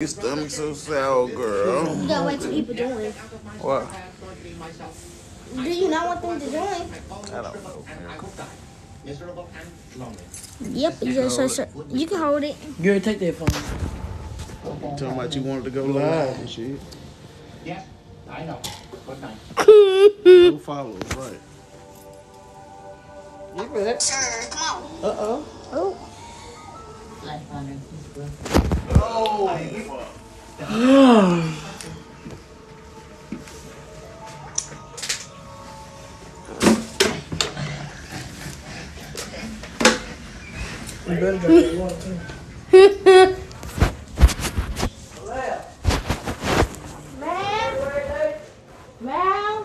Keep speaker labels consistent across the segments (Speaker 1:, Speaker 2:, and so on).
Speaker 1: Your stomach so sour, girl.
Speaker 2: You gotta wait till people join.
Speaker 1: What?
Speaker 2: Do you not want them to join?
Speaker 1: I don't know.
Speaker 2: Yep, you just so, so, you can hold it.
Speaker 3: Gary, take that phone.
Speaker 1: You Talking about you wanted to go live and shit.
Speaker 4: Yes, I know. Good night.
Speaker 1: No follows, right?
Speaker 3: You back? Uh oh.
Speaker 2: Oh,
Speaker 3: You better go get one too.
Speaker 2: man, man.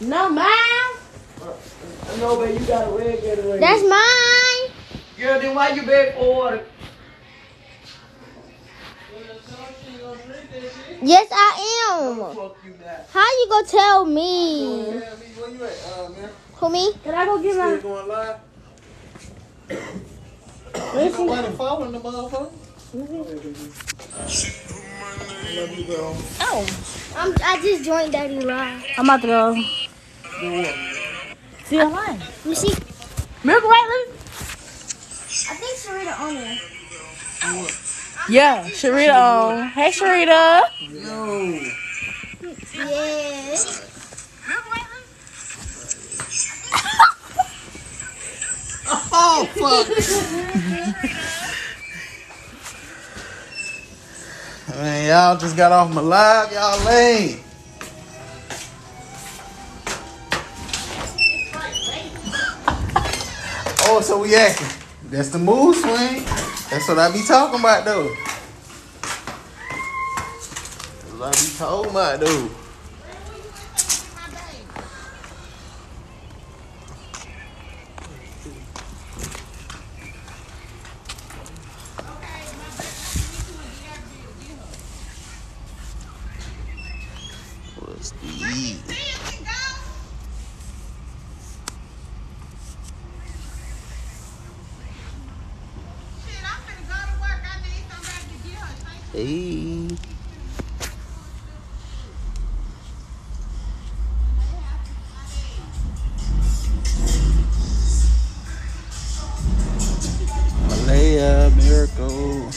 Speaker 2: No, man.
Speaker 3: I know, but you got a red Gatorade.
Speaker 2: That's mine.
Speaker 3: Girl, then why you beg for water?
Speaker 2: Yes, I am.
Speaker 3: Fuck you.
Speaker 2: How you gonna tell me?
Speaker 1: Where uh.
Speaker 2: Who me? Can I go get
Speaker 1: Still
Speaker 2: my?
Speaker 1: going live?
Speaker 2: Let's.
Speaker 1: Nobody following the motherfucker? Love you.
Speaker 2: Oh, I'm, I just joined Daddy Live.
Speaker 3: I'm about to go.
Speaker 1: Do what?
Speaker 3: See you online.
Speaker 2: Let me see.
Speaker 3: Milk right,
Speaker 2: I think Sarita on there.
Speaker 3: Yeah, Sharita on. Hey, Sharita.
Speaker 1: Yo.
Speaker 2: Yes.
Speaker 1: Oh, fuck. Man, y'all just got off my live. Y'all lame. Oh, so we acting. That's the move swing. That's what I be talking about, though. That's what I be talking about, though. What's the Hey. Malaya, Miracle.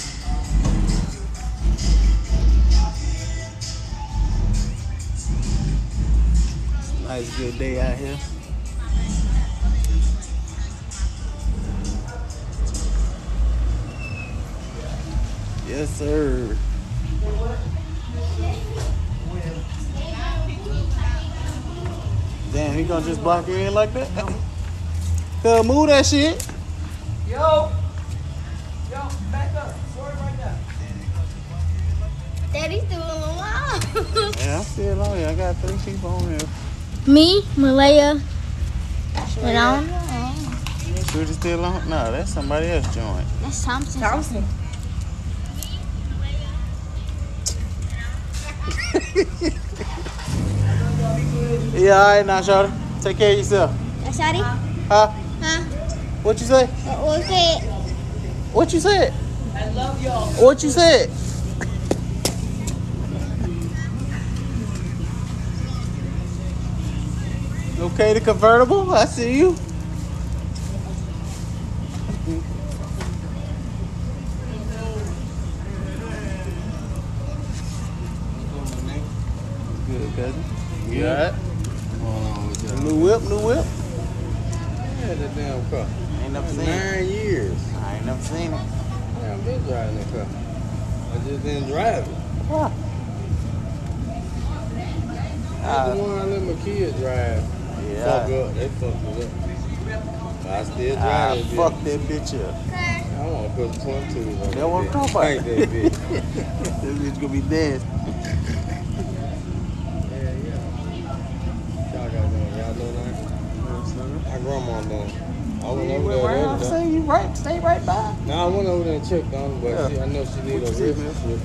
Speaker 1: Nice, good day out here. Yes, sir. Damn, he gonna just block you in like that? Cuz move that shit.
Speaker 3: Yo. Yo, back up. Sorry right now.
Speaker 2: Daddy's still on the line.
Speaker 1: Yeah, I'm still on here. I got three people on here.
Speaker 2: Me, Malaya, and I don't know.
Speaker 1: Shooter still on? No, that's somebody else joined.
Speaker 2: That's Thompson.
Speaker 3: Thompson.
Speaker 1: Yeah, all right now, Shorty. Take care of yourself.
Speaker 2: Uh, That's Shadi?
Speaker 1: Huh?
Speaker 2: Huh?
Speaker 1: What you say?
Speaker 2: What was it?
Speaker 1: What you said?
Speaker 3: I love y'all.
Speaker 1: What you said? Okay, the convertible. I see you. Cousin. You alright? New whip, new whip.
Speaker 5: Yeah, that damn car.
Speaker 1: Ain't never seen it.
Speaker 5: Nine years.
Speaker 1: I ain't never seen it.
Speaker 5: Yeah, I've been driving that car. I just didn't drive it.
Speaker 1: Yeah.
Speaker 5: That's the one I let uh, my kids drive. Fuck
Speaker 1: Yeah.
Speaker 5: up. They fucked it up. I still
Speaker 1: I
Speaker 5: drive it.
Speaker 1: fucked that bitch up.
Speaker 5: I want to put 22s on
Speaker 1: That's what I'm
Speaker 5: that
Speaker 1: talking about.
Speaker 5: That bitch.
Speaker 1: This bitch gonna be dancing.
Speaker 5: Yeah, yeah. Y'all got doing. Y'all know that? My grandma done. I went over there the
Speaker 1: Around,
Speaker 5: other day.
Speaker 1: say you right, stay right by.
Speaker 5: No, I went over there and checked on her, but
Speaker 1: Yeah.
Speaker 5: she, I know she need a
Speaker 1: What
Speaker 5: wrist.
Speaker 1: you see.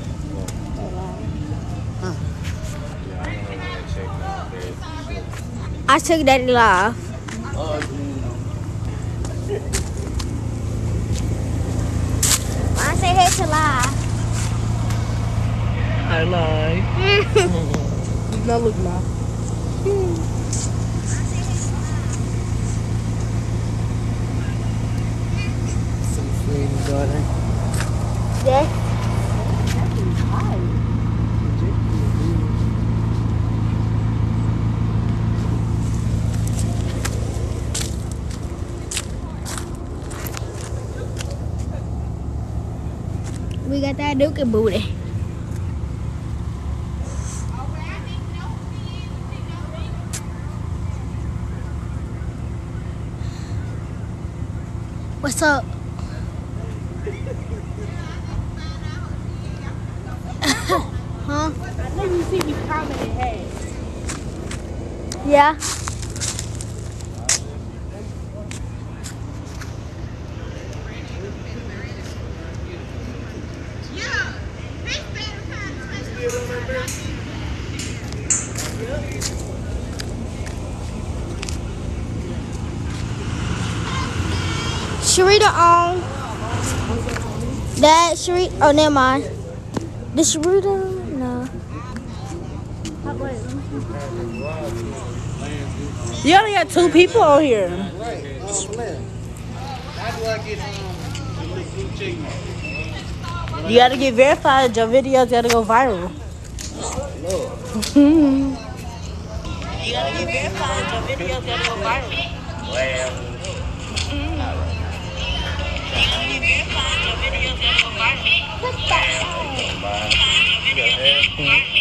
Speaker 5: Yeah, I went over there and checked on her.
Speaker 2: I took Daddy live.
Speaker 1: Oh,
Speaker 2: to lie.
Speaker 6: I lie. no, look, ma. Food, daughter.
Speaker 2: yes. We got that Duke booty. What's up? Yeah. Sharita on. That Sharita. Oh, never mind. The Sharita. No.
Speaker 6: You only got two people on here.
Speaker 1: Right.
Speaker 6: You gotta get verified. Your videos gotta go viral. you gotta get verified. Your videos gotta go viral.
Speaker 4: Well. Mm-hmm.